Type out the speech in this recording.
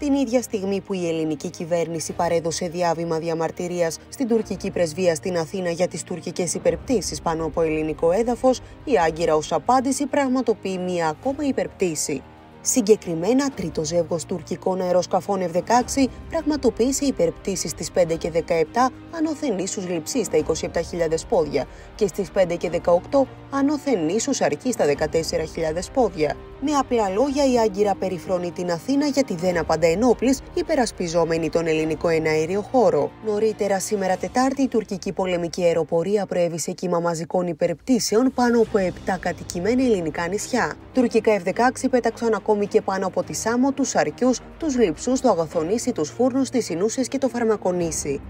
την ίδια στιγμή που η ελληνική κυβέρνηση παρέδωσε διάβημα διαμαρτυρίας στην τουρκική πρεσβεία στην Αθήνα για τις τουρκικές υπερπτήσεις πάνω από ελληνικό έδαφος, η Άγκυρα ως απάντηση πραγματοποιεί μία ακόμα υπερπτήση. Συγκεκριμένα, τρίτο ζεύγος τουρκικών αεροσκαφών F-16 πραγματοποίησε υπερπτήσεις στις 5 και 17 ανώθεν ίσους λειψή στα 27.000 πόδια και στις 5 και 18 ανώθεν ίσους αρκή στα 14.000 πόδια. Με απλά λόγια, η Άγκυρα περιφρόνει την Αθήνα γιατί δεν απαντά ενόπλης, υπερασπιζόμενη τον ελληνικό εναέριο χώρο. Νωρίτερα, σήμερα Τετάρτη, η τουρκική πολεμική αεροπορία προέβησε κύμα μαζικών υπερπτήσεων πάνω από 7 κατοικημένα ελληνικά νησιά. Τουρκικά F-16 πέταξαν ακόμη και πάνω από τη Σάμο, τους Αρκιούς, τους Λειψού, το Αγαθονήσι, τους Φούρνους, τις Ινούσε και το Φαρμακονήσι.